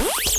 Bye.